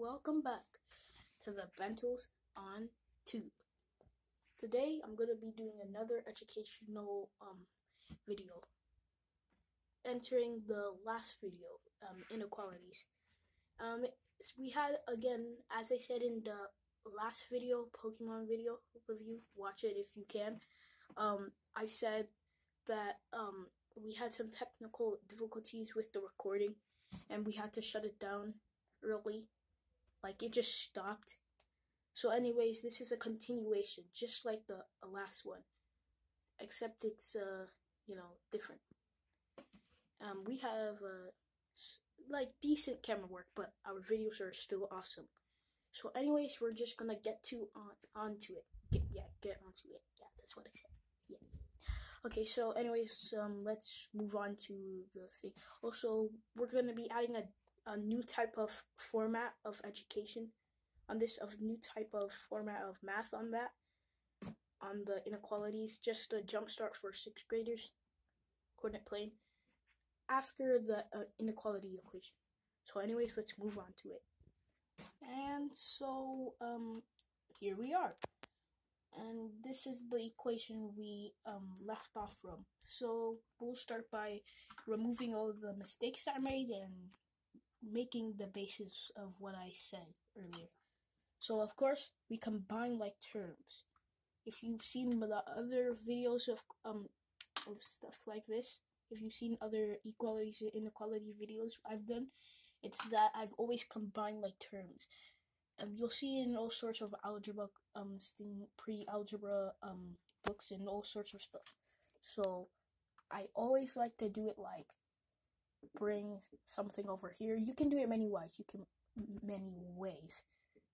welcome back to the Bentils on Tube. Today I'm going to be doing another educational um, video, entering the last video, um, inequalities. Um, we had, again, as I said in the last video, Pokemon video review, watch it if you can, um, I said that um, we had some technical difficulties with the recording and we had to shut it down early like it just stopped. So, anyways, this is a continuation, just like the last one, except it's uh, you know, different. Um, we have uh, like decent camera work, but our videos are still awesome. So, anyways, we're just gonna get to on onto it. Get, yeah, get onto it. Yeah, that's what I said. Yeah. Okay, so anyways, um, let's move on to the thing. Also, we're gonna be adding a a new type of format of education on this of new type of format of math on that on the inequalities just a jumpstart for sixth graders coordinate plane after the uh, inequality equation. So anyways let's move on to it. And so um here we are. And this is the equation we um, left off from. So we'll start by removing all the mistakes I made and making the basis of what I said earlier. So of course we combine like terms. If you've seen the other videos of um of stuff like this, if you've seen other equalities inequality videos I've done, it's that I've always combined like terms. Um, you'll see in all sorts of algebra um pre-algebra um books and all sorts of stuff. So I always like to do it like bring something over here. You can do it many ways. You can many ways.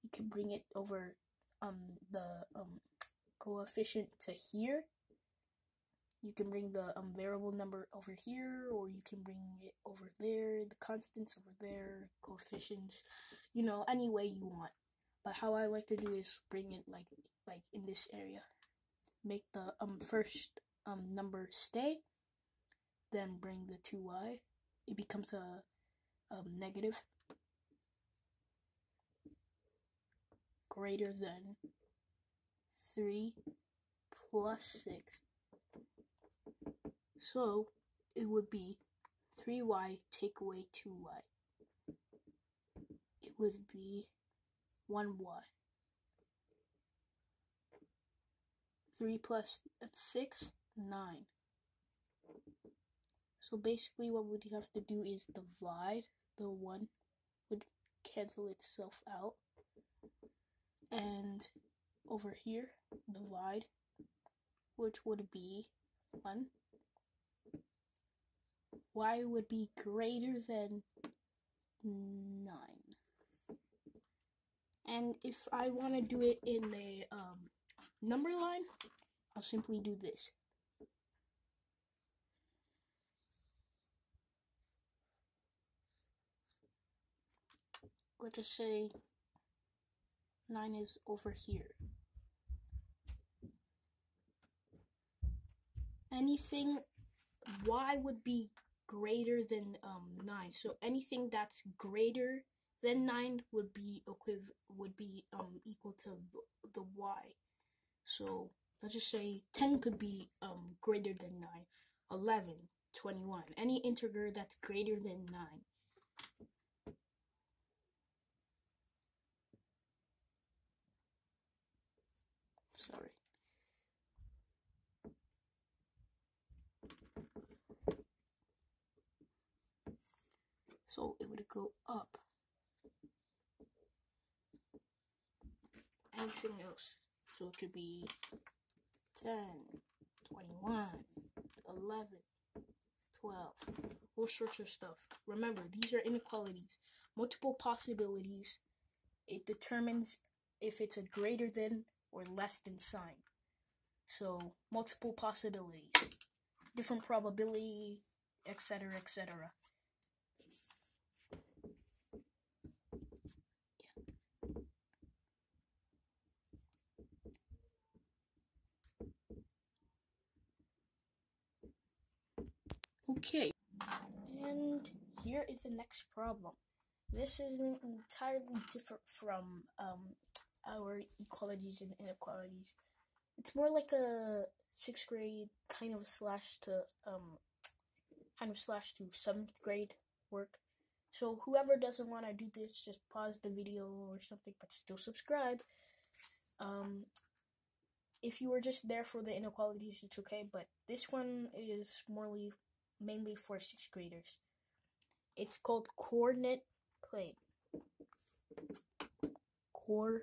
You can bring it over um the um coefficient to here. You can bring the um variable number over here, or you can bring it over there. The constants over there, coefficients. You know, any way you want. But how I like to do is bring it like like in this area. Make the um first um number stay, then bring the 2y it becomes a, a negative greater than 3 plus 6. So it would be 3y take away 2y. It would be 1y. 3 plus 6, 9. So basically what we'd have to do is divide the 1 would cancel itself out. And over here, divide, which would be 1. Y would be greater than 9. And if I want to do it in a um, number line, I'll simply do this. Let's just say 9 is over here. Anything y would be greater than um 9. So anything that's greater than 9 would be equiv would be um equal to the, the y. So let's just say 10 could be um greater than 9. 11, 21. Any integer that's greater than 9 sorry. So it would go up. Anything else. So it could be 10, 21, 11, 12, all sorts of stuff. Remember, these are inequalities. Multiple possibilities. It determines if it's a greater than or less than sign. So, multiple possibilities, different probability, etc., etc. Okay, and here is the next problem. this isn't entirely different from um, our equalities and inequalities. It's more like a sixth grade kind of slash to um, kind of slash to seventh grade work. So whoever doesn't want to do this, just pause the video or something, but still subscribe. Um, if you were just there for the inequalities, it's okay. But this one is morely mainly for sixth graders. It's called coordinate plane. Core.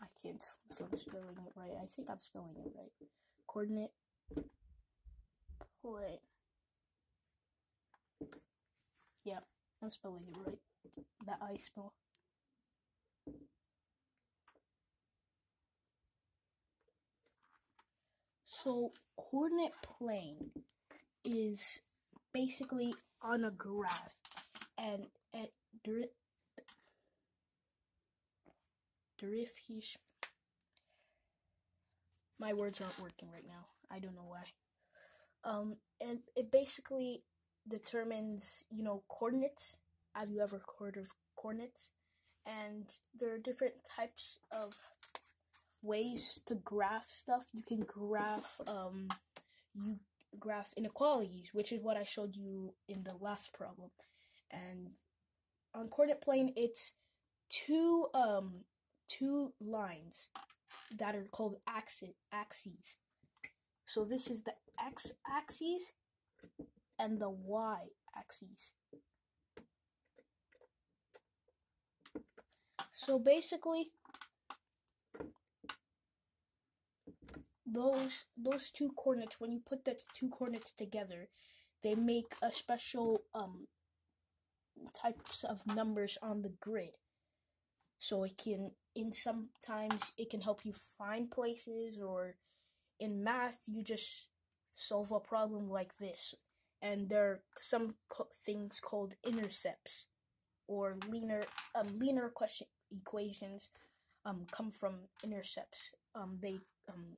I can't I'm spelling it right. I think I'm spelling it right. Coordinate plane. Yep, I'm spelling it right. That I spell. So, coordinate plane is basically on a graph, and at Derifish. My words aren't working right now. I don't know why. Um, and it basically determines, you know, coordinates. Have you ever heard of coordinates? And there are different types of ways to graph stuff. You can graph, um, you graph inequalities, which is what I showed you in the last problem. And on coordinate plane, it's two, um, two lines that are called axis, axes. So this is the x axis and the y axis. So basically those those two coordinates when you put the two coordinates together they make a special um types of numbers on the grid so it can in sometimes it can help you find places or in math you just solve a problem like this and there are some things called intercepts or linear um, linear question equations um, come from intercepts. Um, they um,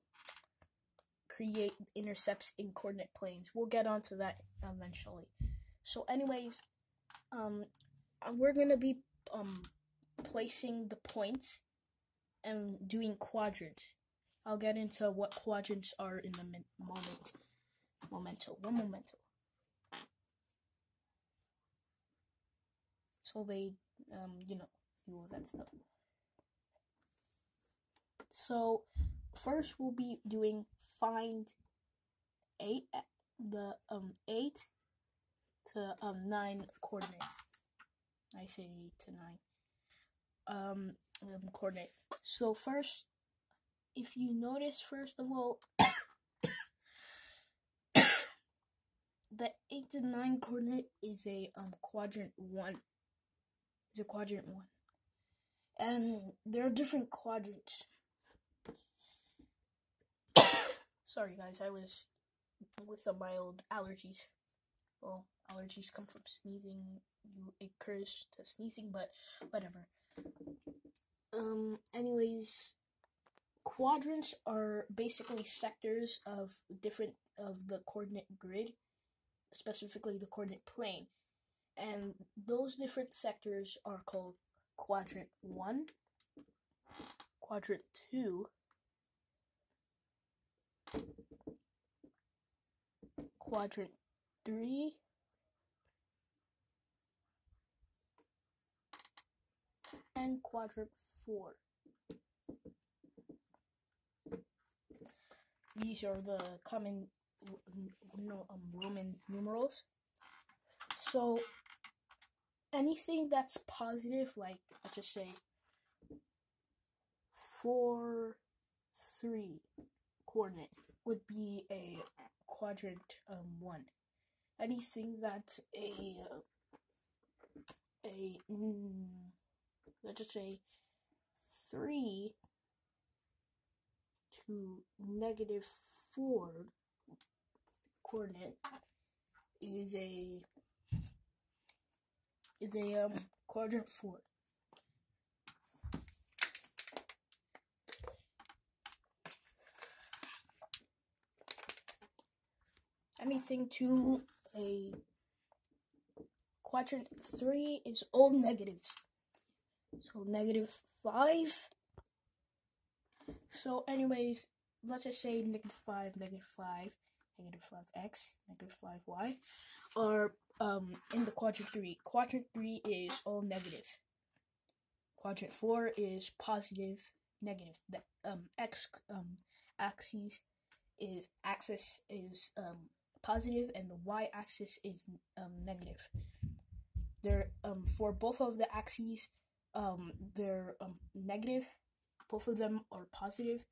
create intercepts in coordinate planes. We'll get onto that eventually. So anyways um, we're gonna be um, placing the points and doing quadrants. I'll get into what quadrants are in a moment momento one momento so they, um, you know, do all that stuff. So first we'll be doing find eight the um eight to um nine coordinate. I say eight to nine. Um, um coordinate. So first, if you notice, first of all, the eight to nine coordinate is a um quadrant one is a quadrant one. And there are different quadrants. Sorry, guys, I was with a mild allergies. Well, allergies come from sneezing. You it occurs to sneezing, but whatever. Um. Anyways, quadrants are basically sectors of different of the coordinate grid, specifically the coordinate plane and those different sectors are called quadrant 1, quadrant 2, quadrant 3, and quadrant 4. These are the common um, Roman numerals. So anything that's positive, like let's just say four, three coordinate would be a quadrant um one. Anything that's a a mm, let's just say three to negative four coordinate is a is a um, quadrant four. Anything to a quadrant three is all negatives. So negative five. So, anyways, let's just say negative five, negative five, negative five x, negative five y, are um, in the quadrant 3. Quadrant 3 is all negative. Quadrant 4 is positive, negative. The um, x um, axis is axis is um, positive and the y axis is um, negative. They're um, for both of the axes, um, they're um, negative. Both of them are positive,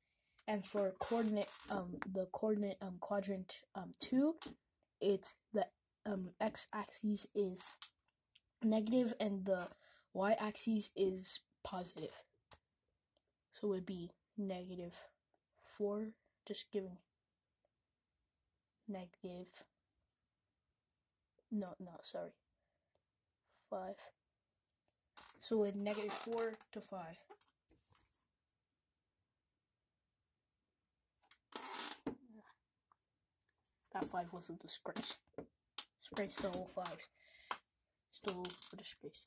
and for coordinate um, the coordinate um, quadrant um, two, it's the um, x axis is negative and the y axis is positive. So it would be negative 4, just giving negative, no, no, sorry, 5. So with negative 4 to 5. That 5 wasn't a disgrace. Disgrace the whole 5s. Still the disgrace.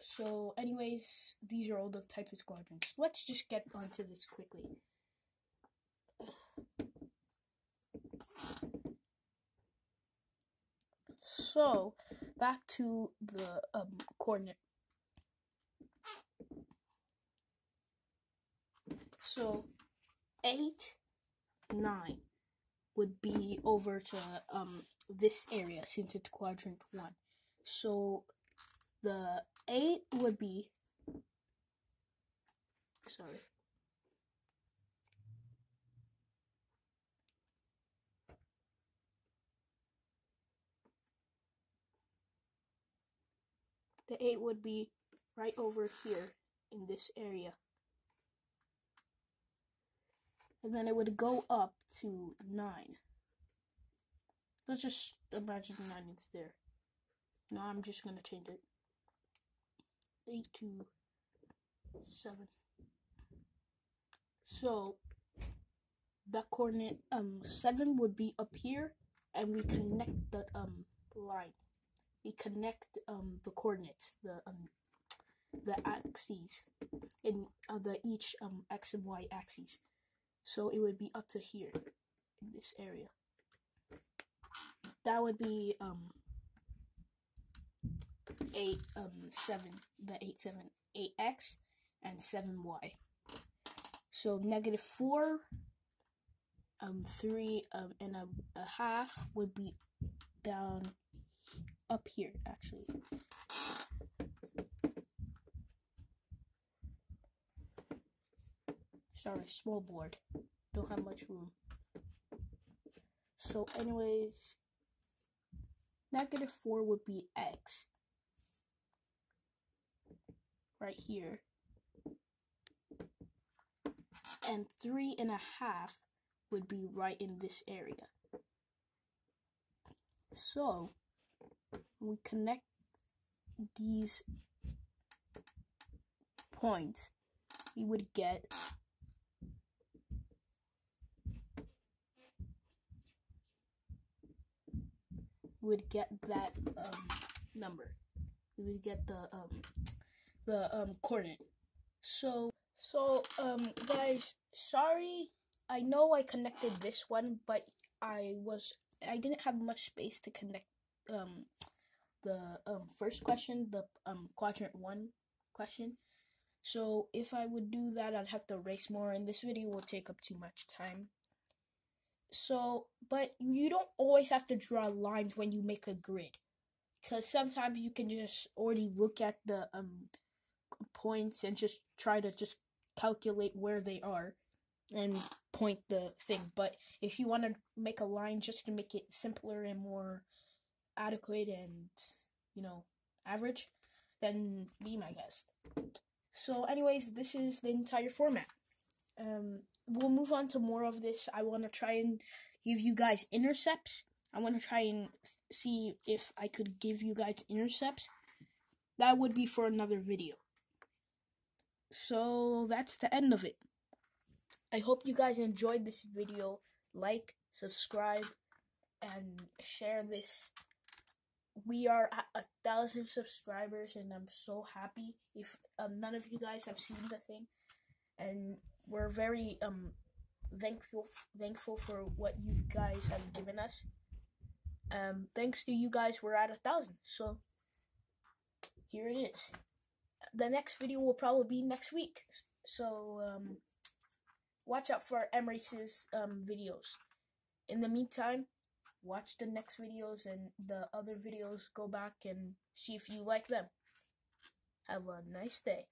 So, anyways, these are all the type of squadrons. Let's just get onto this quickly. So, back to the um, coordinate. So, 8, 9 would be over to um, this area since it's quadrant 1. So, the 8 would be sorry the 8 would be right over here in this area and then it would go up to 9 let's just imagine 9 is there now I'm just going to change it eight to seven. So that coordinate um seven would be up here, and we connect the um line. We connect um the coordinates, the um the axes in uh, the each um x and y axes. So it would be up to here in this area. That would be um eight um seven the eight seven eight x and seven y. So negative four um three um and a, a half would be down up here actually. Sorry, small board. Don't have much room. So anyways, negative 4 would be x right here. And three and a half would be right in this area. So, we connect these points, we would get would get that um, number. We would get the um, the um coordinate. So so um guys, sorry. I know I connected this one, but I was I didn't have much space to connect um the um first question, the um quadrant 1 question. So if I would do that, I'd have to race more and this video will take up too much time. So, but you don't always have to draw lines when you make a grid. Cuz sometimes you can just already look at the um points and just try to just calculate where they are and point the thing. But if you want to make a line just to make it simpler and more adequate and, you know, average, then be my guest. So, anyways, this is the entire format. Um, we'll move on to more of this. I want to try and give you guys intercepts. I want to try and see if I could give you guys intercepts. That would be for another video. So that's the end of it. I hope you guys enjoyed this video. Like, subscribe, and share this. We are at a thousand subscribers, and I'm so happy. If um, none of you guys have seen the thing, and we're very um thankful thankful for what you guys have given us. Um, thanks to you guys, we're at a thousand. So here it is. The next video will probably be next week. So um, watch out for Emrace's um, videos. In the meantime, watch the next videos and the other videos. Go back and see if you like them. Have a nice day.